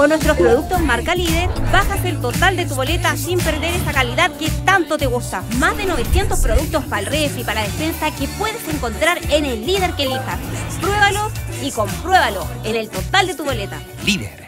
Con nuestros productos marca líder, bajas el total de tu boleta sin perder esa calidad que tanto te gusta. Más de 900 productos para el ref y para la defensa que puedes encontrar en el líder que elijas. Pruébalo y compruébalo en el total de tu boleta. Líder